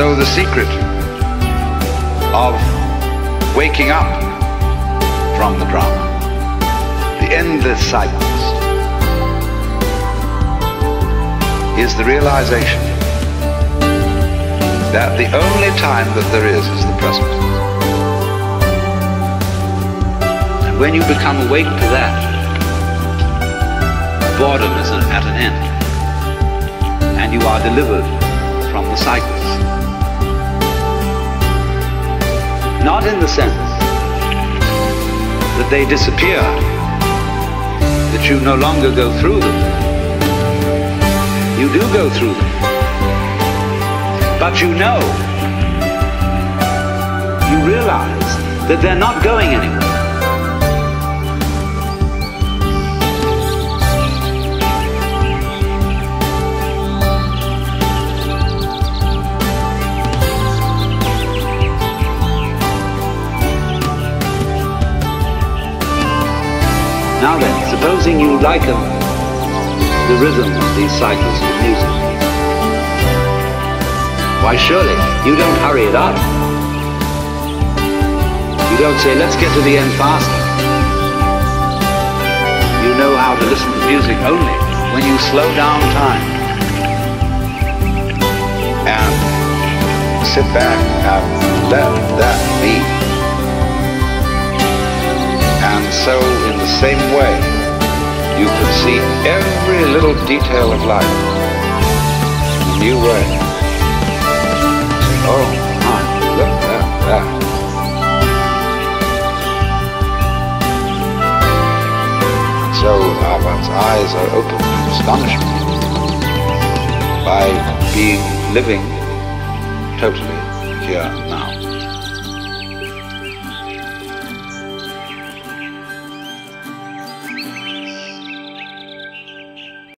So the secret of waking up from the drama, the endless cycles, is the realization that the only time that there is is the present. And when you become awake to that, boredom is at an end, and you are delivered from the cycles. Not in the sense that they disappear, that you no longer go through them. You do go through them. But you know, you realize that they're not going anywhere. Now then, supposing you liken the rhythm of these cycles to music. Why surely you don't hurry it up. You don't say, let's get to the end faster. You know how to listen to music only when you slow down time and sit back and let that be. And so, the same way, you can see every little detail of life in a new way. Oh my, look at that. So one's eyes are opened in astonishment by being living totally here now.